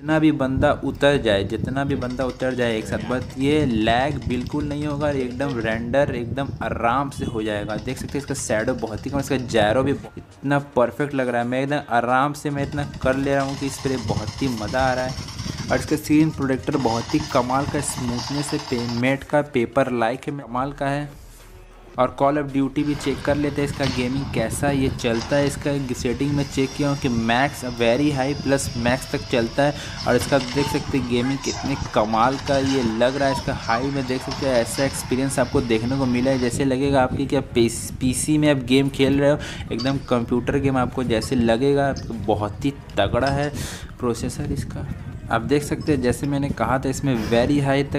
जितना भी बंदा उतर जाए, जितना भी बंदा उतर जाए एक साथ, बस ये लैग बिल्कुल नहीं होगा एकदम रेंडर एकदम आराम से हो जाएगा। देख सकते हैं इसका सैडो बहुत ही कम इसका जैरो भी इतना परफेक्ट लग रहा है। मैं एकदम आराम से मैं इतना कर ले रहा हूँ कि इस पर बहुत ही मज़ा आ रहा है। और इसका स्क्रीन प्रोटेक्टर बहुत ही कमाल का स्मूथनेस है पेमेट का पेपर लाइक है, कमाल का है। और कॉल ऑफ़ ड्यूटी भी चेक कर लेते हैं इसका गेमिंग कैसा ये चलता है इसका सेटिंग में चेक किया हूँ कि max very high plus max तक चलता है और इसका देख सकते हैं गेमिंग कितने कमाल का ये लग रहा है, इसका हाई में देख सकते हैं ऐसा एक्सपीरियंस आपको देखने को मिला है, जैसे लगेगा आपकी क्या पी में आप गेम खेल रहे हो, एकदम कंप्यूटर गेम आपको जैसे लगेगा, बहुत ही तगड़ा है प्रोसेसर इसका। आप देख सकते हैं, जैसे मैंने कहा था, इसमें वेरी हाई तक